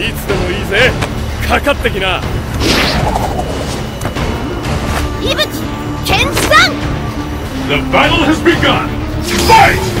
いつでもいいぜかかってきな吹さん The battle has begun! Fight!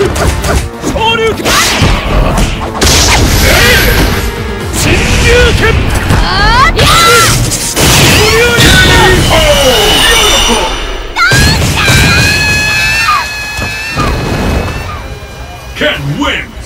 Huh! can win!